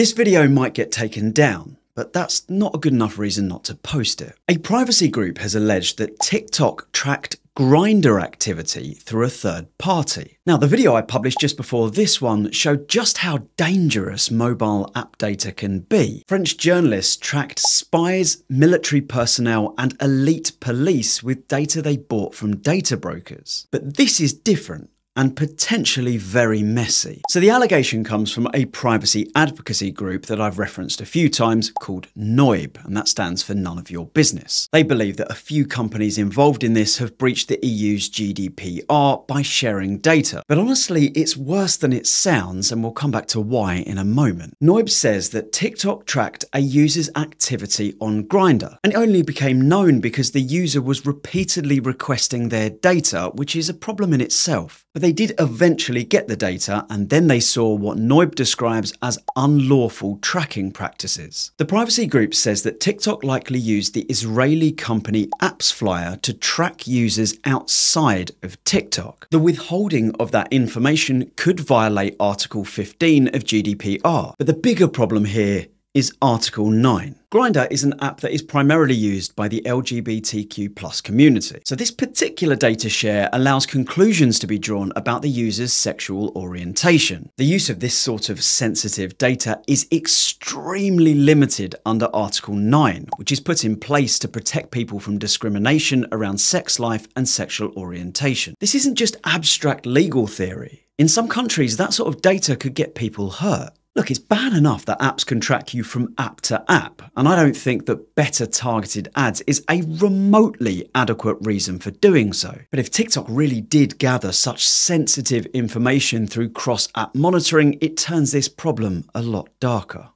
This video might get taken down, but that's not a good enough reason not to post it. A privacy group has alleged that TikTok tracked Grindr activity through a third party. Now, the video I published just before this one showed just how dangerous mobile app data can be. French journalists tracked spies, military personnel, and elite police with data they bought from data brokers. But this is different and potentially very messy. So the allegation comes from a privacy advocacy group that I've referenced a few times called noyb, and that stands for None of Your Business. They believe that a few companies involved in this have breached the EU's GDPR by sharing data. But honestly, it's worse than it sounds, and we'll come back to why in a moment. noyb says that TikTok tracked a user's activity on Grindr, and it only became known because the user was repeatedly requesting their data, which is a problem in itself. But they did eventually get the data, and then they saw what noyb describes as unlawful tracking practices. The privacy group says that TikTok likely used the Israeli company AppsFlyer to track users outside of TikTok. The withholding of that information could violate Article 15 of GDPR. But the bigger problem here is Article 9. Grindr is an app that is primarily used by the LGBTQ plus community. So this particular data share allows conclusions to be drawn about the user's sexual orientation. The use of this sort of sensitive data is extremely limited under Article 9, which is put in place to protect people from discrimination around sex life and sexual orientation. This isn't just abstract legal theory. In some countries, that sort of data could get people hurt. Look, it's bad enough that apps can track you from app to app, and I don't think that better targeted ads is a remotely adequate reason for doing so. But if TikTok really did gather such sensitive information through cross app monitoring, it turns this problem a lot darker.